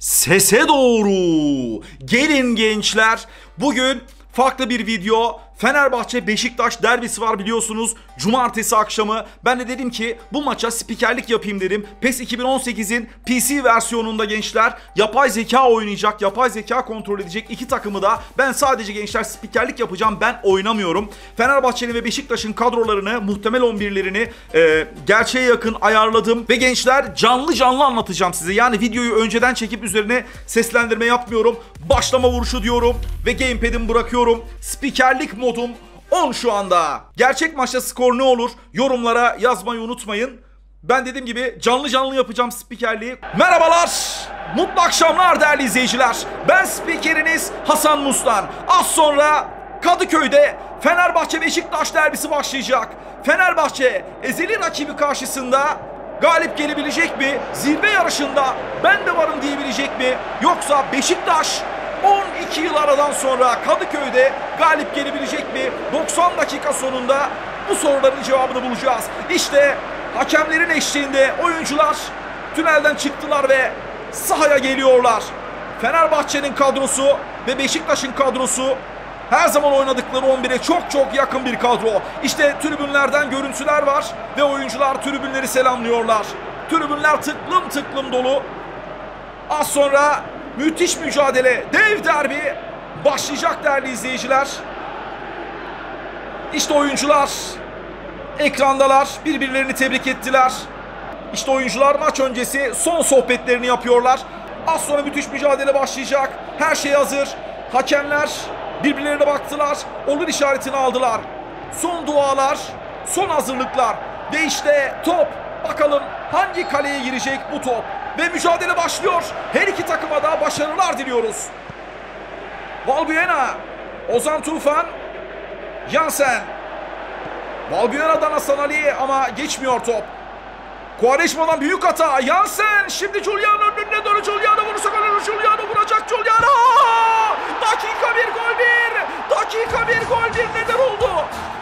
Sese doğru. Gelin gençler. Bugün farklı bir video. Fenerbahçe Beşiktaş derbisi var biliyorsunuz. Cumartesi akşamı. Ben de dedim ki bu maça spikerlik yapayım dedim. PES 2018'in PC versiyonunda gençler yapay zeka oynayacak. Yapay zeka kontrol edecek iki takımı da ben sadece gençler spikerlik yapacağım. Ben oynamıyorum. Fenerbahçe'nin ve Beşiktaş'ın kadrolarını, muhtemel 11'lerini e, gerçeğe yakın ayarladım. Ve gençler canlı canlı anlatacağım size. Yani videoyu önceden çekip üzerine seslendirme yapmıyorum. Başlama vuruşu diyorum ve gamepad'imi bırakıyorum. Spikerlik modum 10 şu anda. Gerçek maçta skor ne olur? Yorumlara yazmayı unutmayın. Ben dediğim gibi canlı canlı yapacağım spikerliği. Merhabalar. Mutlu akşamlar değerli izleyiciler. Ben spikeriniz Hasan Mustan. Az sonra Kadıköy'de Fenerbahçe Beşiktaş derbisi başlayacak. Fenerbahçe ezeli rakibi karşısında galip gelebilecek mi? Zirve yarışında ben de varım diyebilecek mi? Yoksa Beşiktaş 12 yıl aradan sonra Kadıköy'de galip gelebilecek mi? 90 dakika sonunda bu soruların cevabını bulacağız. İşte hakemlerin eşliğinde oyuncular tünelden çıktılar ve sahaya geliyorlar. Fenerbahçe'nin kadrosu ve Beşiktaş'ın kadrosu her zaman oynadıkları 11'e çok çok yakın bir kadro. İşte tribünlerden görüntüler var ve oyuncular tribünleri selamlıyorlar. Tribünler tıklım tıklım dolu. Az sonra müthiş mücadele, dev derbi başlayacak değerli izleyiciler. İşte oyuncular ekrandalar, birbirlerini tebrik ettiler. İşte oyuncular maç öncesi son sohbetlerini yapıyorlar. Az sonra müthiş mücadele başlayacak. Her şey hazır. Hakemler birbirlerine baktılar. Olur işaretini aldılar. Son dualar, son hazırlıklar. Ve işte top. Bakalım hangi kaleye girecek bu top. Ve mücadele başlıyor. Her iki takıma da başarılar diliyoruz. Valbuena, Ozan Tufan, Jansen. Valbuena'dan Hasan Ali ama geçmiyor top. Quaresma'dan büyük hata. Jansen şimdi Giuliano önüne doğru Giuliano vurursa gol Giuliano vuracak Giuliano. Dakika bir gol bir. Dakika bir gol bir neler oldu?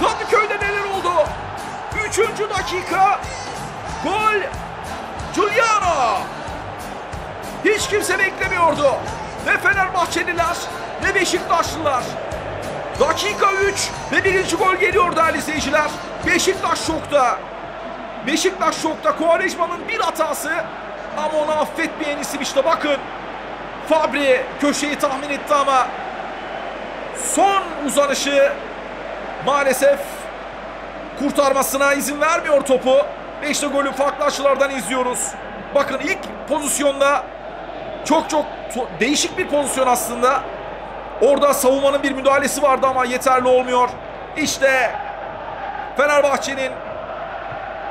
Kadıköy'de neler oldu? Üçüncü dakika. Gol Giuliano. Hiç kimse beklemiyordu. Ne Fenerbahçeliler ne Beşiktaşlılar. Dakika 3 ve birinci gol geliyor değerli izleyiciler. Beşiktaş şokta. Beşiktaş şokta. Kovalejman'ın bir hatası ama onu affetmeyen isim işte bakın. Fabri köşeyi tahmin etti ama son uzanışı maalesef kurtarmasına izin vermiyor topu. Ve işte golü farklı açılardan izliyoruz. Bakın ilk pozisyonda çok çok değişik bir pozisyon aslında. Orada savunmanın bir müdahalesi vardı ama yeterli olmuyor. İşte Fenerbahçe'nin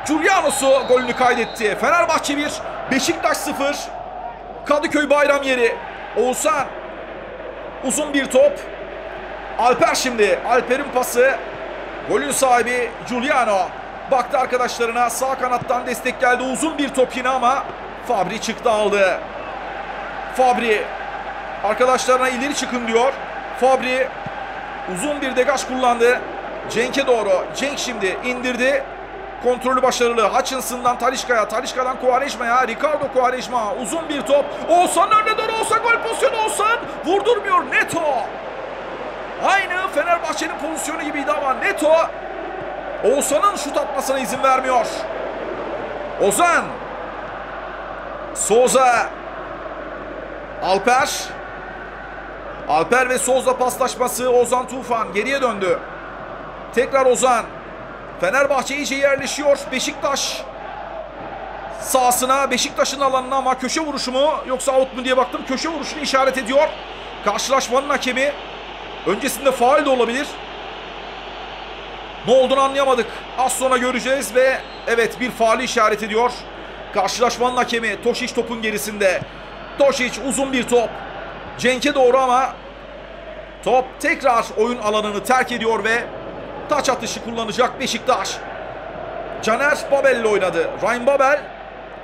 Giuliano'su golünü kaydetti. Fenerbahçe 1, Beşiktaş 0. Kadıköy bayram yeri. Oğuzhan. Uzun bir top. Alper şimdi. Alper'in pası. Golün sahibi Giuliano. Baktı arkadaşlarına. Sağ kanattan destek geldi. Uzun bir top yine ama Fabri çıktı aldı. Fabri arkadaşlarına ileri çıkın diyor. Fabri uzun bir degaj kullandı. Cenk'e doğru. Cenk şimdi indirdi. Kontrolü başarılı. Hutchinson'dan Talişka'ya, Talişka'dan Quaresma'ya, Ricardo Quaresma. Uzun bir top. Oğuzhan önüne doğru Oğuzhan gol pozisyonu Oğuzhan. Vurdurmuyor Neto. Aynı Fenerbahçe'nin pozisyonu gibiydi ama Neto Oğuzhan'ın şut atmasına izin vermiyor. Ozan. Souza. Alper. Alper ve Souza paslaşması Ozan Tufan geriye döndü. Tekrar Ozan. Fenerbahçe iyice yerleşiyor. Beşiktaş sahasına, Beşiktaş'ın alanına ama köşe vuruşu mu yoksa out mu diye baktım. Köşe vuruşunu işaret ediyor. Karşılaşmanın hakemi. Öncesinde faal de olabilir. Ne olduğunu anlayamadık. Az sonra göreceğiz ve evet bir faali işaret ediyor. Karşılaşmanın hakemi Toşiç topun gerisinde. Toşiç uzun bir top. Cenk'e doğru ama top tekrar oyun alanını terk ediyor ve taç atışı kullanacak Beşiktaş. Caner Babel ile oynadı. Ryan Babel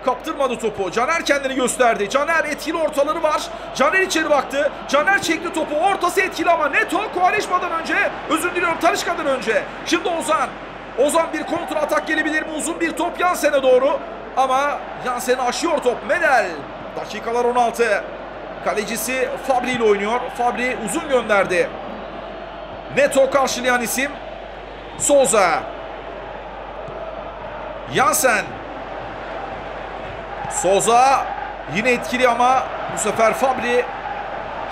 kaptırmadı topu. Caner kendini gösterdi. Caner etkili ortaları var. Caner içeri baktı. Caner çekti topu. Ortası etkili ama Neto Kovalejma'dan önce. Özür diliyorum Talişka'dan önce. Şimdi Ozan. Ozan bir kontra atak gelebilir mi? Uzun bir top Yansen'e doğru. Ama Yansen'i aşıyor top. Medel. Dakikalar 16. Kalecisi Fabri ile oynuyor. Fabri uzun gönderdi. Neto karşılayan isim Souza. Jansen. Souza yine etkili ama bu sefer Fabri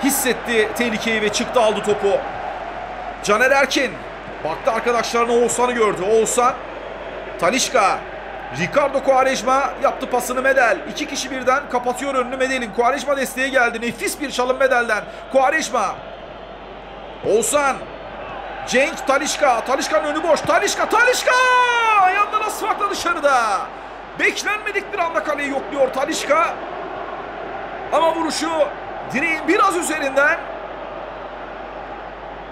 hissetti tehlikeyi ve çıktı aldı topu. Caner Erkin baktı arkadaşlarına Oğuzhan'ı gördü. Oğuzhan Talişka Ricardo Quaresma yaptı pasını Medel. İki kişi birden kapatıyor önünü Medel'in. Quaresma desteğe geldi. Nefis bir çalım Medel'den. Quaresma. Oğuzhan. Cenk Talişka. Talişka'nın önü boş. Talişka. Talişka! Yandan asfakla dışarıda. Beklenmedik bir anda kaleyi yokluyor Talişka. Ama vuruşu direğin biraz üzerinden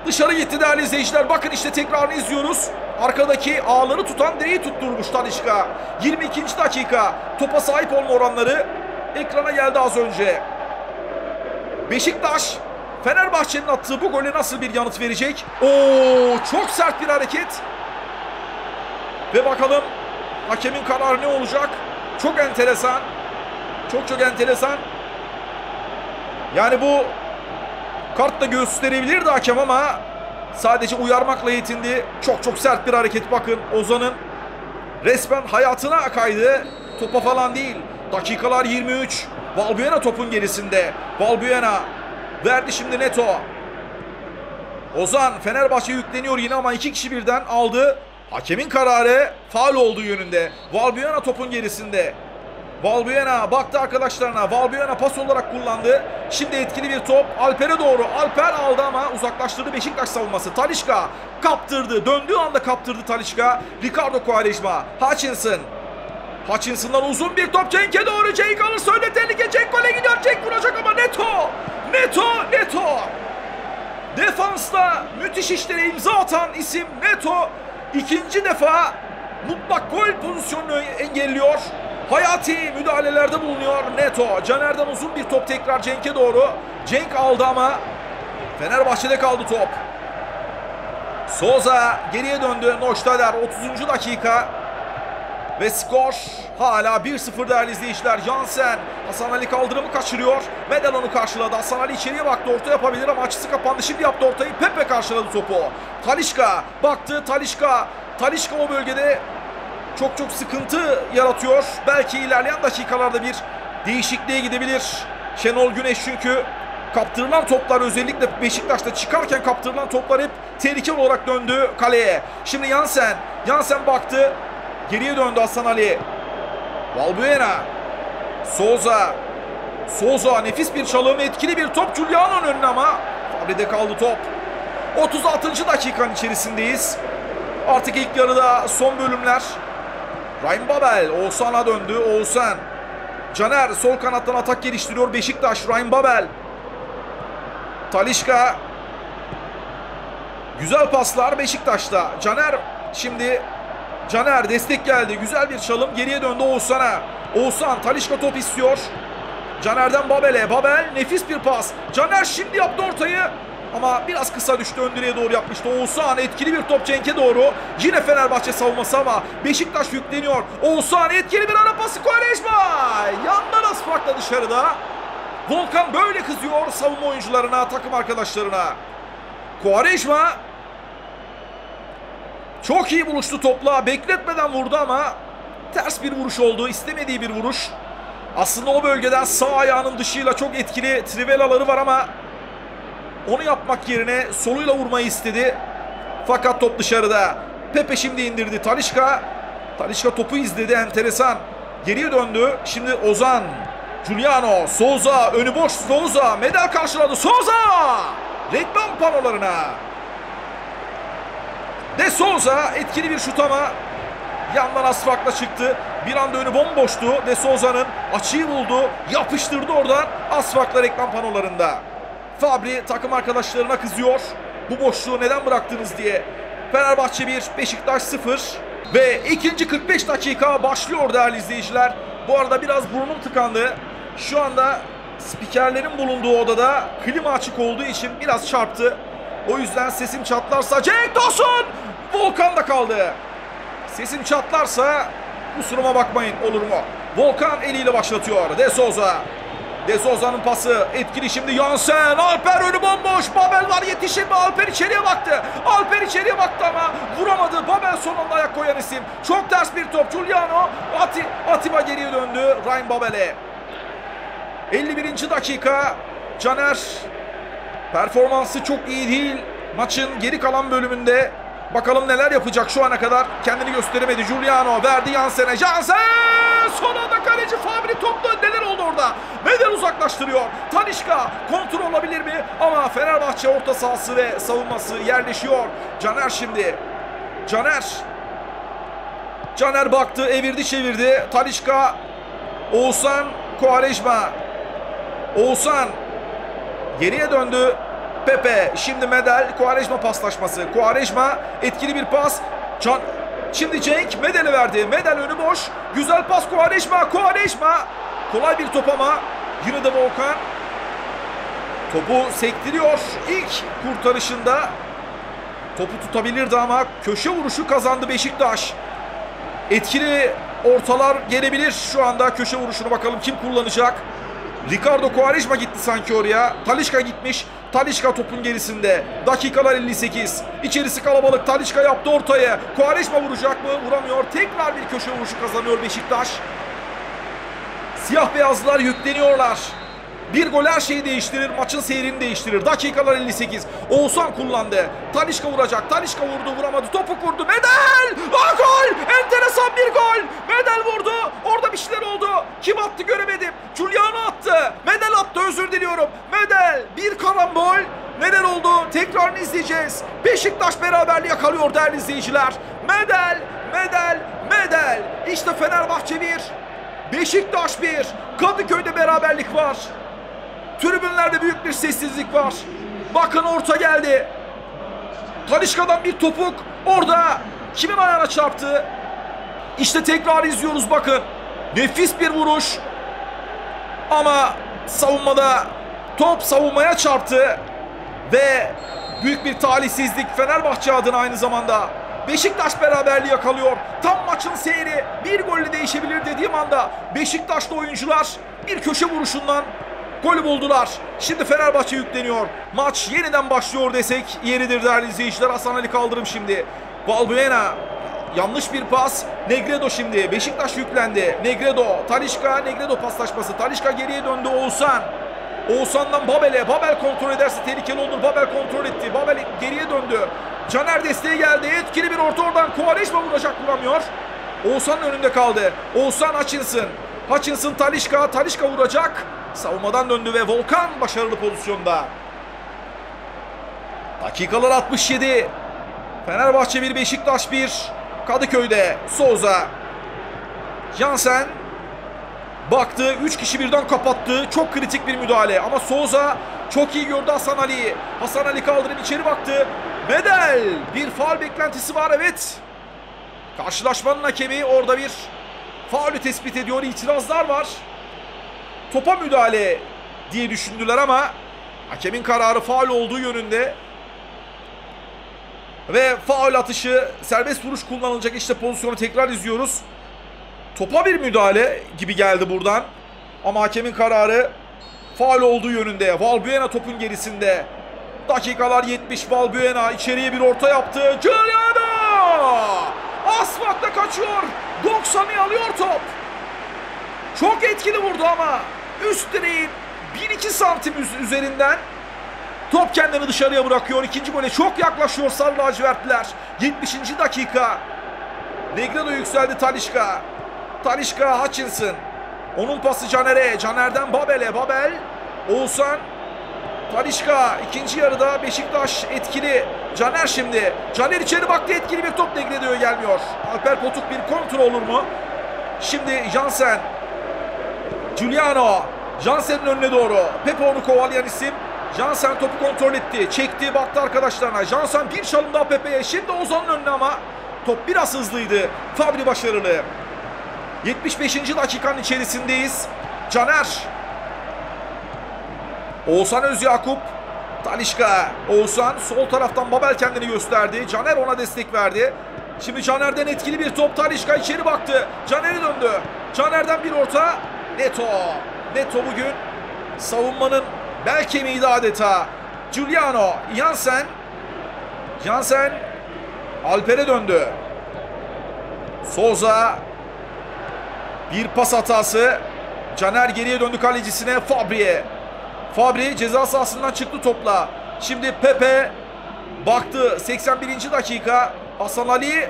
dışarı gitti değerli izleyiciler. Bakın işte tekrarını izliyoruz. Arkadaki ağları tutan direği tutturmuş Talişka. 22. dakika. Topa sahip olma oranları ekrana geldi az önce. Beşiktaş Fenerbahçe'nin attığı bu gole nasıl bir yanıt verecek? Oo çok sert bir hareket. Ve bakalım hakemin kararı ne olacak? Çok enteresan. Çok çok enteresan. Yani bu kart da gösterebilirdi hakem ama sadece uyarmakla yetindi. Çok çok sert bir hareket bakın Ozan'ın resmen hayatına kaydı. Topa falan değil. Dakikalar 23. Valbuena topun gerisinde. Valbuena verdi şimdi Neto. Ozan Fenerbahçe yükleniyor yine ama iki kişi birden aldı. Hakemin kararı faul olduğu yönünde. Valbuena topun gerisinde. Valbuena baktı arkadaşlarına. Valbuena pas olarak kullandı. Şimdi etkili bir top. Alper'e doğru. Alper aldı ama uzaklaştırdı Beşiktaş savunması. Talişka kaptırdı. Döndüğü anda kaptırdı Talişka. Ricardo Quaresma. Hutchinson. Hutchinson'dan uzun bir top Cenk'e doğru. Cenk alırsa öyle tehlike. Cenk gole gidiyor. Cenk vuracak ama Neto. Neto. Neto. Defansta müthiş işlere imza atan isim Neto. ikinci defa mutlak gol pozisyonunu engelliyor. Hayati müdahalelerde bulunuyor Neto. Caner'den uzun bir top tekrar Cenk'e doğru. Cenk aldı ama Fenerbahçe'de kaldı top. Soza geriye döndü. Noştader 30. dakika. Ve skor hala 1-0 değerli izleyiciler. Jansen Hasan Ali kaldırımı kaçırıyor. Medel onu karşıladı. Hasan Ali içeriye baktı. Orta yapabilir ama açısı kapandı. Şimdi yaptı ortayı. Pepe karşıladı topu. Talişka baktı. Talişka. Talişka o bölgede çok çok sıkıntı yaratıyor. Belki ilerleyen dakikalarda bir değişikliğe gidebilir. Şenol Güneş çünkü kaptırılan toplar özellikle Beşiktaş'ta çıkarken kaptırılan toplar hep tehlikeli olarak döndü kaleye. Şimdi Yansen. Yansen baktı. Geriye döndü Hasan Ali. Valbuena. Souza. Souza nefis bir çalım. Etkili bir top. Giuliano'nun önüne ama Fabri'de kaldı top. 36. dakikanın içerisindeyiz. Artık ilk yarıda son bölümler. Ryan Babel Oğuzhan'a döndü. Oğuzhan. Caner sol kanattan atak geliştiriyor Beşiktaş. Ryan Babel. Talişka. Güzel paslar Beşiktaş'ta. Caner şimdi Caner destek geldi. Güzel bir çalım. Geriye döndü Oğuzhan'a. Oğuzhan Talişka top istiyor. Caner'den Babel'e. Babel nefis bir pas. Caner şimdi yaptı ortayı. Ama biraz kısa düştü ön direğe doğru yapmıştı. Oğuzhan etkili bir top Cenk'e doğru. Yine Fenerbahçe savunması ama Beşiktaş yükleniyor. Oğuzhan etkili bir ara pası Quaresma. Yandan az dışarıda. Volkan böyle kızıyor savunma oyuncularına, takım arkadaşlarına. Quaresma çok iyi buluştu topla. Bekletmeden vurdu ama ters bir vuruş oldu. İstemediği bir vuruş. Aslında o bölgeden sağ ayağının dışıyla çok etkili trivelaları var ama onu yapmak yerine soluyla vurmayı istedi. Fakat top dışarıda. Pepe şimdi indirdi. Talişka. Talişka topu izledi. Enteresan. Geriye döndü. Şimdi Ozan. Giuliano. Souza. Önü boş. Souza. Medel karşıladı. Souza. Reklam panolarına. De Souza etkili bir şut ama yandan asfakla çıktı. Bir anda önü bomboştu. De Souza'nın açıyı buldu. Yapıştırdı oradan asfakla reklam panolarında. Fabri takım arkadaşlarına kızıyor. Bu boşluğu neden bıraktınız diye. Fenerbahçe 1, Beşiktaş 0. Ve ikinci 45 dakika başlıyor değerli izleyiciler. Bu arada biraz burnum tıkandı. Şu anda spikerlerin bulunduğu odada klima açık olduğu için biraz çarptı. O yüzden sesim çatlarsa Cenk Tosun! Volkan da kaldı. Sesim çatlarsa kusuruma bakmayın olur mu? Volkan eliyle başlatıyor. De Souza. De Souza'nın pası etkili şimdi Jansen. Alper önü bomboş. Babel var yetişir mi? Alper içeriye baktı. Alper içeriye baktı ama vuramadı. Babel sonunda ayak koyan isim. Çok ters bir top. Giuliano Ati, Atiba geriye döndü. Ryan Babel'e. 51. dakika. Caner performansı çok iyi değil. Maçın geri kalan bölümünde bakalım neler yapacak şu ana kadar. Kendini gösteremedi. Giuliano verdi Jansen'e. Jansen! Son anda kaleci Fabri topla neler oldu orada? Neden uzaklaştırıyor? Tanişka kontrol olabilir mi? Ama Fenerbahçe orta sahası ve savunması yerleşiyor. Caner şimdi. Caner. Caner baktı, evirdi, çevirdi. Talişka, Oğuzhan, Kovarejma. Oğuzhan geriye döndü. Pepe, şimdi Medel, Kovarejma paslaşması. Kovarejma etkili bir pas. Can Şimdi Cenk Medel'e verdi. Medel önü boş. Güzel pas Kovarejma. Kovarejma. Kolay bir top ama yine de Volkan topu sektiriyor. İlk kurtarışında topu tutabilirdi ama köşe vuruşu kazandı Beşiktaş. Etkili ortalar gelebilir şu anda köşe vuruşunu bakalım kim kullanacak. Ricardo Quaresma gitti sanki oraya. Talişka gitmiş. Talişka topun gerisinde. Dakikalar 58. İçerisi kalabalık. Talişka yaptı ortaya. Quaresma vuracak mı? Vuramıyor. Tekrar bir köşe vuruşu kazanıyor Beşiktaş. Siyah beyazlar yükleniyorlar. Bir gol her şeyi değiştirir, maçın seyrini değiştirir. Dakikalar 58. Oğuzhan kullandı. Talişka vuracak. Talişka vurdu, vuramadı. Topu kurdu. Medel! Aa, gol! Enteresan bir gol! Medel vurdu. Orada bir şeyler oldu. Kim attı göremedim. Giuliano attı. Medel attı özür diliyorum. Medel bir karambol. Neler oldu? Tekrarını izleyeceğiz. Beşiktaş beraberliği yakalıyor değerli izleyiciler. Medel, Medel, Medel. İşte Fenerbahçe 1. Beşiktaş 1. Kadıköy'de beraberlik var. Tribünlerde büyük bir sessizlik var. Bakın orta geldi. Talişka'dan bir topuk. Orada kimin ayağına çarptı? İşte tekrar izliyoruz bakın. Nefis bir vuruş. Ama savunmada top savunmaya çarptı. Ve büyük bir talihsizlik Fenerbahçe adına aynı zamanda. Beşiktaş beraberliği yakalıyor. Tam maçın seyri bir golle değişebilir dediğim anda Beşiktaşlı oyuncular bir köşe vuruşundan golü buldular. Şimdi Fenerbahçe yükleniyor. Maç yeniden başlıyor desek yeridir değerli izleyiciler. Hasan Ali Kaldırım şimdi. Valbuena Yanlış bir pas. Negredo şimdi. Beşiktaş yüklendi. Negredo. Talişka. Negredo paslaşması. Talişka geriye döndü. Oğuzhan. Oğuzhan'dan Babel'e. Babel kontrol ederse tehlikeli olur. Babel kontrol etti. Babel geriye döndü. Caner desteği geldi. Etkili bir orta oradan. Kovareşma vuracak vuramıyor. Oğuzhan'ın önünde kaldı. Oğuzhan Hutchinson. Hutchinson Talişka. Talişka vuracak. Savunmadan döndü ve Volkan başarılı pozisyonda. Dakikalar 67. Fenerbahçe 1 Beşiktaş 1. Kadıköy'de Souza. Jansen baktı. 3 kişi birden kapattı. Çok kritik bir müdahale. Ama Souza çok iyi gördü Hasan Ali'yi. Hasan Ali kaldırıp içeri baktı. Medel. Bir faal beklentisi var evet. Karşılaşmanın hakemi orada bir faulü tespit ediyor. İtirazlar var. Topa müdahale diye düşündüler ama hakemin kararı faul olduğu yönünde. Ve faul atışı serbest vuruş kullanılacak işte pozisyonu tekrar izliyoruz. Topa bir müdahale gibi geldi buradan. Ama hakemin kararı faul olduğu yönünde. Valbuena topun gerisinde. Dakikalar 70 Valbuena içeriye bir orta yaptı. Giuliano! Asfaltta kaçıyor. 90'ı alıyor top. Çok etkili vurdu ama üst direğin 1-2 santim üzerinden Top kendini dışarıya bırakıyor. İkinci gole çok yaklaşıyor Sarı lacivertliler. 70. dakika. Negredo yükseldi Talişka. Talişka Hutchinson. Onun pası Caner'e. Caner'den Babel'e. Babel. Oğuzhan. Talişka. ikinci yarıda Beşiktaş etkili. Caner şimdi. Caner içeri baktı. Etkili bir top Negredo'ya gelmiyor. Alper Potuk bir kontrol olur mu? Şimdi Jansen. Giuliano. Jansen'in önüne doğru. Pepe onu kovalayan isim. Jansen topu kontrol etti. Çekti baktı arkadaşlarına. Jansen bir çalım daha Pepe'ye. Şimdi Ozan'ın önüne ama top biraz hızlıydı. Fabri başarılı. 75. dakikanın içerisindeyiz. Caner. Oğuzhan Özyakup. Talişka. Oğuzhan sol taraftan Babel kendini gösterdi. Caner ona destek verdi. Şimdi Caner'den etkili bir top. Talişka içeri baktı. Caner'e döndü. Caner'den bir orta. Neto. Neto bugün Savunmanın bel kemiğiydi adeta. Giuliano, Jansen. Jansen Alper'e döndü. Souza bir pas hatası. Caner geriye döndü kalecisine Fabri'ye. Fabri ceza sahasından çıktı topla. Şimdi Pepe baktı 81. dakika. Hasan Ali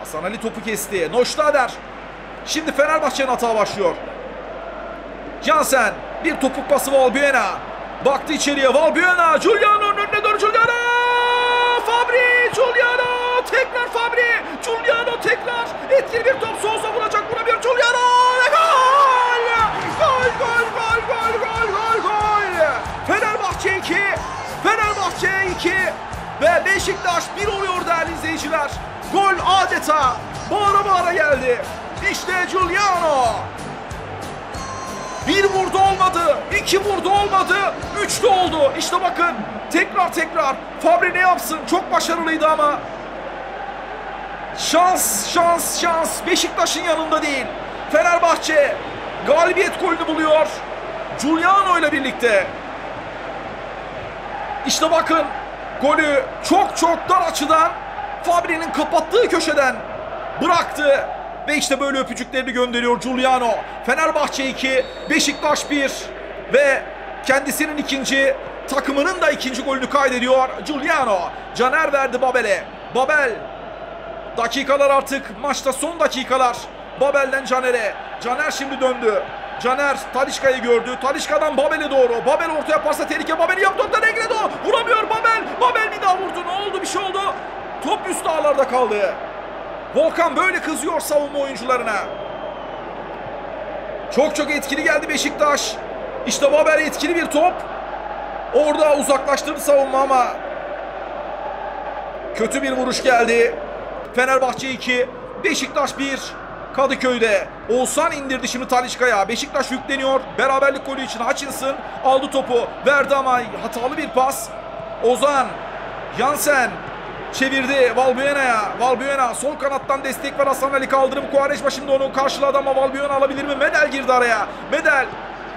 Hasan Ali topu kesti. Noştader. Şimdi Fenerbahçe'nin hata başlıyor. Jansen bir topuk pası Valbuena. Baktı içeriye Valbuena. Giuliano'nun önüne doğru Giuliano. Fabri. Giuliano. Tekrar Fabri. Giuliano tekrar. Etkili bir top. Souza vuracak. Vuramıyor Giuliano. Ve gol. Gol gol gol gol gol gol gol. Fenerbahçe 2. Fenerbahçe 2. Ve Beşiktaş 1 oluyor değerli izleyiciler. Gol adeta bağıra bağıra geldi. İşte Giuliano. Bir vurdu olmadı. iki vurdu olmadı. Üç de oldu. İşte bakın. Tekrar tekrar. Fabri ne yapsın? Çok başarılıydı ama. Şans, şans, şans. Beşiktaş'ın yanında değil. Fenerbahçe galibiyet golünü buluyor. Giuliano ile birlikte. İşte bakın. Golü çok çok dar açıdan Fabri'nin kapattığı köşeden bıraktı. Ve işte böyle öpücüklerini gönderiyor Giuliano. Fenerbahçe 2, Beşiktaş 1 ve kendisinin ikinci, takımının da ikinci golünü kaydediyor Giuliano. Caner verdi Babel'e. Babel dakikalar artık maçta son dakikalar. Babel'den Caner'e. Caner şimdi döndü. Caner Talişka'yı gördü. Talişka'dan Babel'e doğru. Babel ortaya yaparsa tehlike. Babel'i yaptı. Orta Negredo. Vuramıyor Babel. Babel bir daha vurdu. Ne oldu? Bir şey oldu. Top üst ağlarda kaldı. Volkan böyle kızıyor savunma oyuncularına. Çok çok etkili geldi Beşiktaş. İşte Babel etkili bir top. Orada uzaklaştırdı savunma ama kötü bir vuruş geldi. Fenerbahçe 2, Beşiktaş 1. Kadıköy'de Oğuzhan indirdi şimdi Talişka'ya. Beşiktaş yükleniyor. Beraberlik golü için Hutchinson aldı topu. Verdi ama hatalı bir pas. Ozan, Jansen çevirdi Valbuena'ya. Valbuena sol kanattan destek var Hasan Ali kaldırım. Kuvareşma şimdi onu karşıladı ama Valbuena alabilir mi? Medel girdi araya. Medel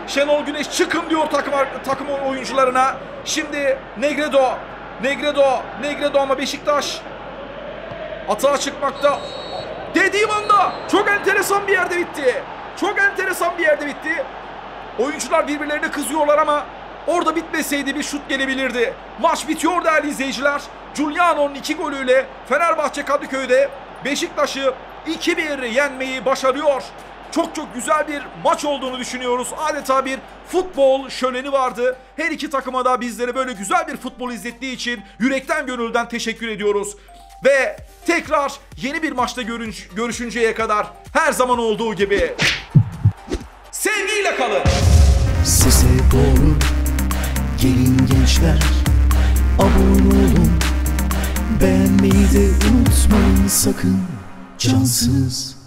Şenol Güneş çıkın diyor takım takım oyuncularına. Şimdi Negredo. Negredo. Negredo ama Beşiktaş atağa çıkmakta. Dediğim anda çok enteresan bir yerde bitti. Çok enteresan bir yerde bitti. Oyuncular birbirlerine kızıyorlar ama orada bitmeseydi bir şut gelebilirdi. Maç bitiyor değerli izleyiciler. Giuliano'nun iki golüyle Fenerbahçe Kadıköy'de Beşiktaş'ı 2-1 yenmeyi başarıyor. Çok çok güzel bir maç olduğunu düşünüyoruz. Adeta bir futbol şöleni vardı. Her iki takıma da bizlere böyle güzel bir futbol izlettiği için yürekten gönülden teşekkür ediyoruz. Ve tekrar yeni bir maçta görünç, görüşünceye kadar her zaman olduğu gibi sevgiyle kalın. Beğenmeyi de unutmayın sakın. Cansız